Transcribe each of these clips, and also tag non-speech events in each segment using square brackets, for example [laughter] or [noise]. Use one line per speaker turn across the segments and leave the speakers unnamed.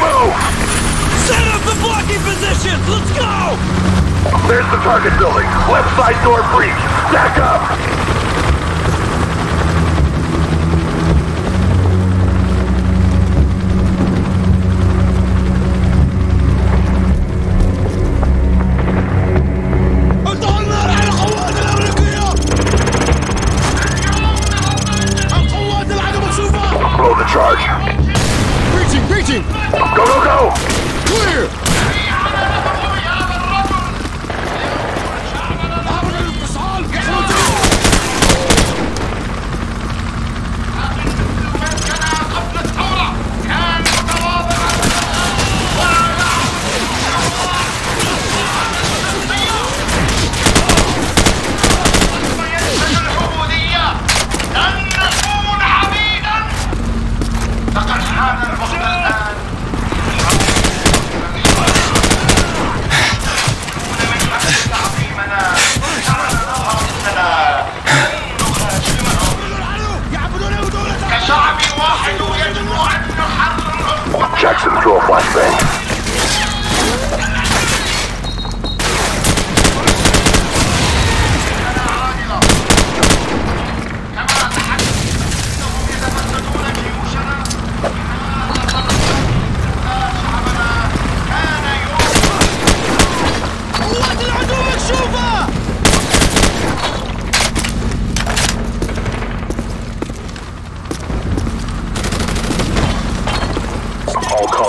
Move!
Set up the blocking positions! Let's go!
There's the target building. Left side door breach. Stack up!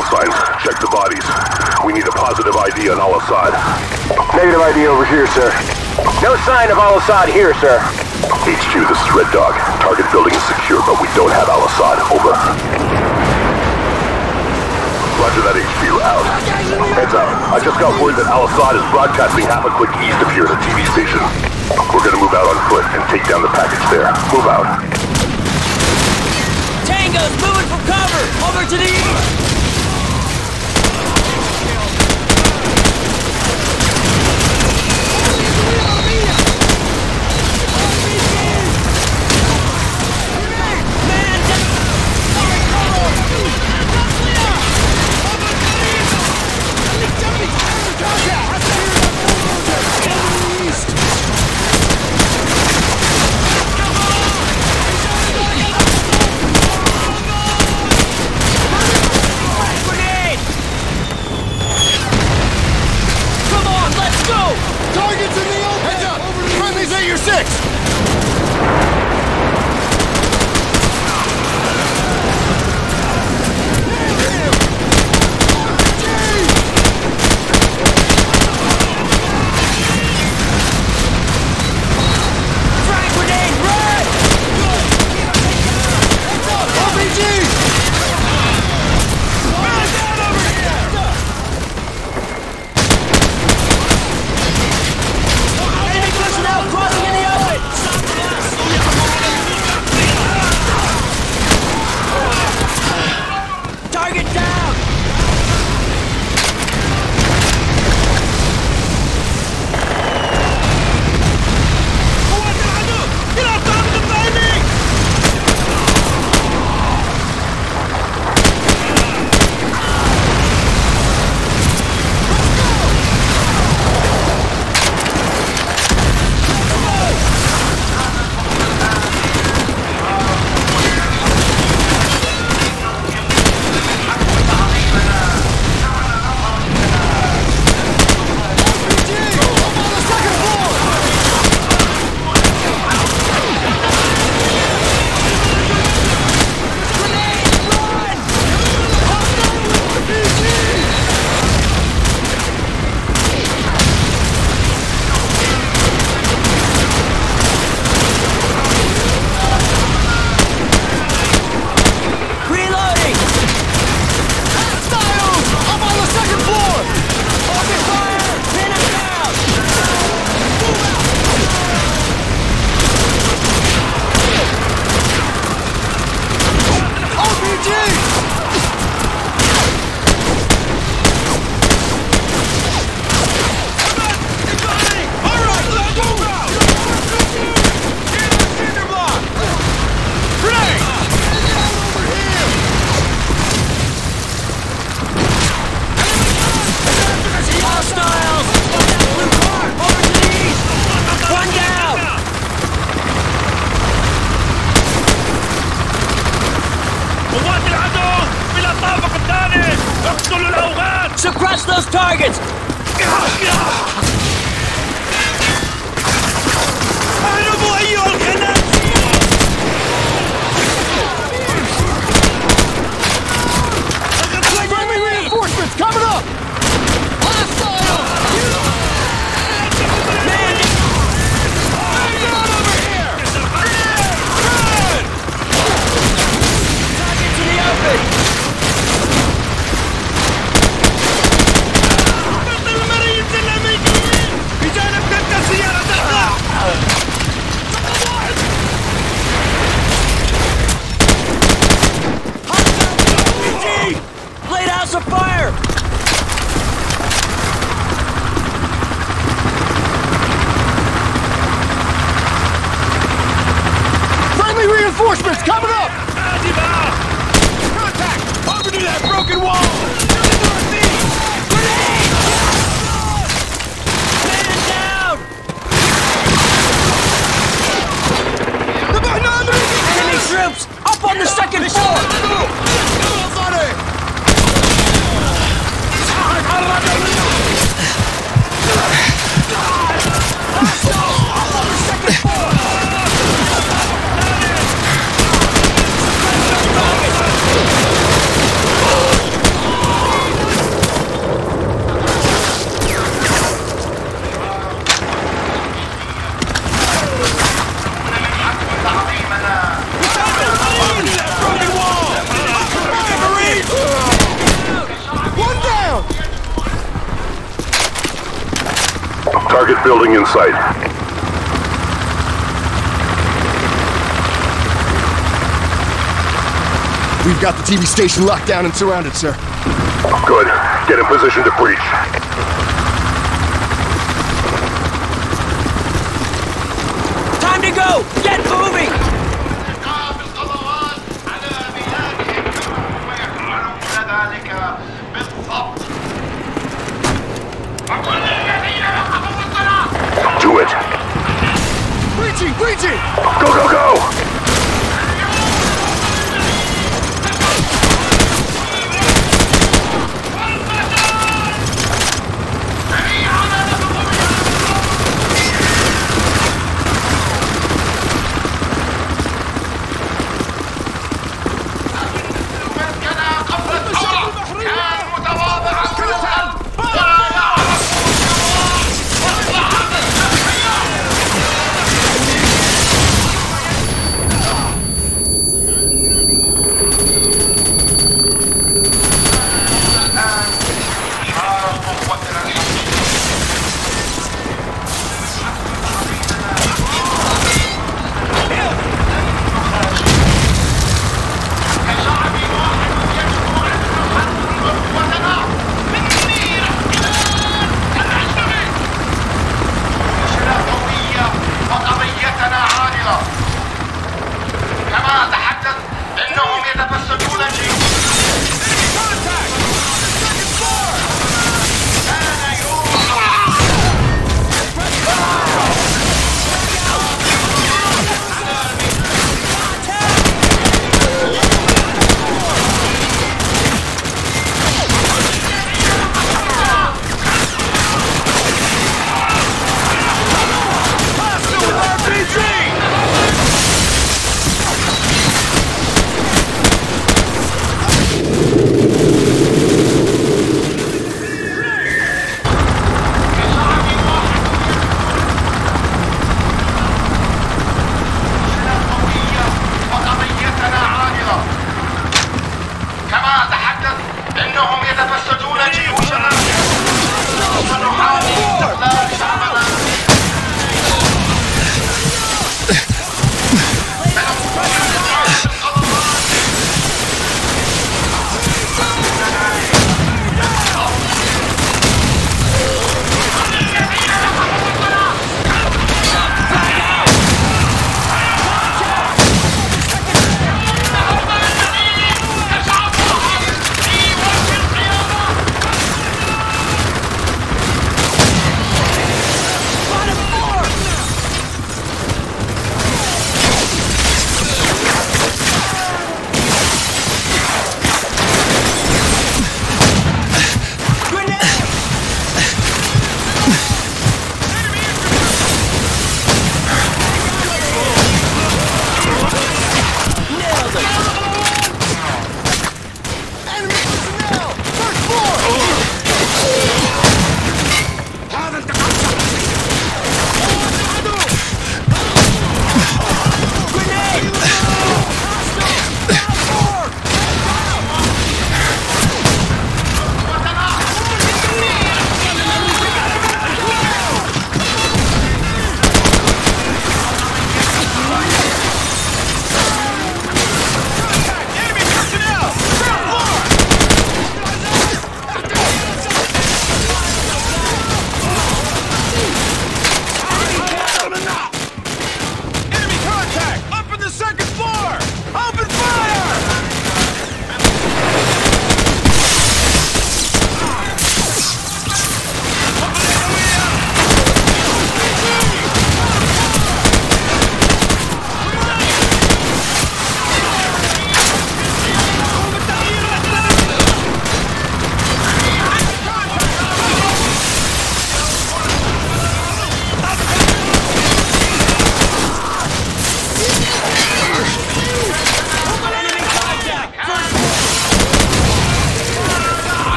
Call signs. Check the bodies. We need a positive ID on Al-Assad.
Negative ID over here, sir. No sign of Al-Assad here, sir.
HQ, this is Red Dog. Target building is secure, but we don't have Al-Assad. Over. Roger that HQ. Out. Heads up. I just got word that Al-Assad is broadcasting half a click east of here at a TV station. We're gonna move out on foot and take down the package there. Move out.
Tango's moving from cover! Over to the east! fucking floor!
target building in sight.
We've got the TV station locked down and surrounded, sir.
Good. Get in position to breach.
致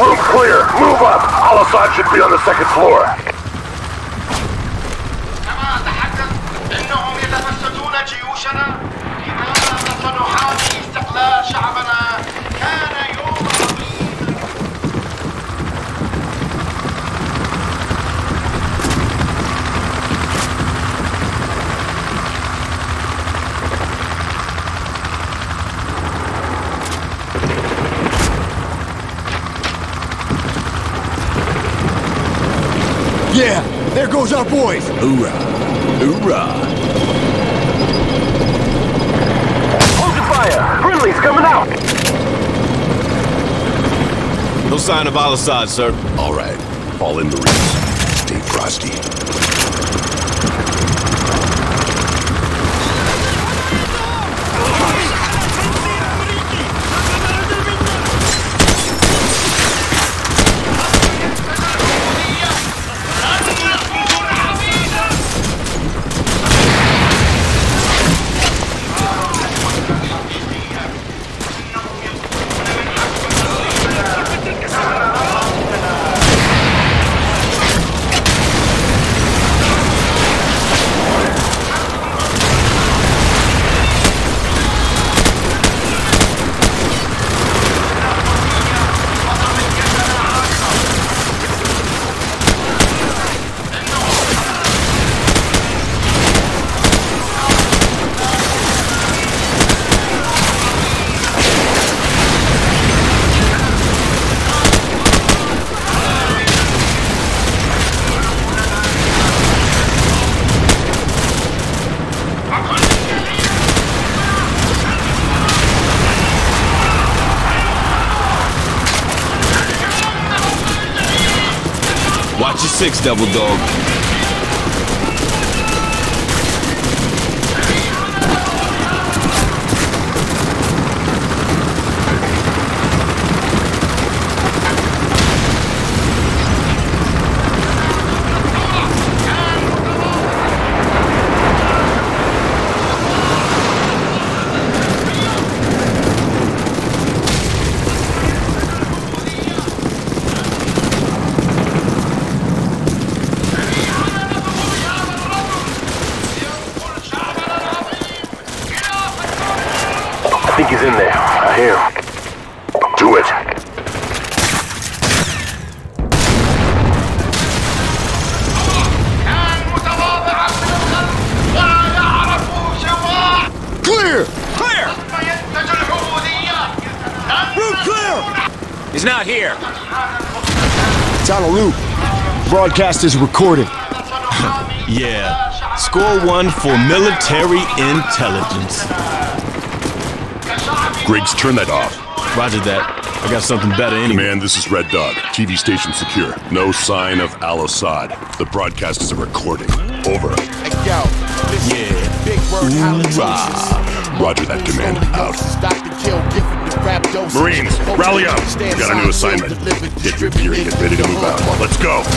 Move up! Al-Assad should be on the second floor.
كما أتحدث إنهم يتفسدون جيوشنا لماذا سنحاول استقلال شعبنا
Yeah, there goes our boys.
Hoorah! Hoorah!
Hold the fire! Friendly's coming out!
No sign of Al-Assad, sir.
All right. Fall in, Marines. Stay frosty.
Devil Dog.
think he's in there. I hear him.
Do it.
Clear! Clear! Clear!
He's not here.
It's on a loop. Broadcast is recorded. [laughs]
yeah. Score one for military intelligence.
Griggs, turn that off.
Roger that. I got something better anyway.
Command, this is Red Dog. TV station secure. No sign of Al-Assad. The broadcast is a recording. Over.
Yo, listen,
Yeah.
Big word allegations.
Roger that, Command. Out.
Dr. Kill giving the rap doses.
Marines, rally up. We got a new assignment. Get your gear and get ready to move out. Let's go.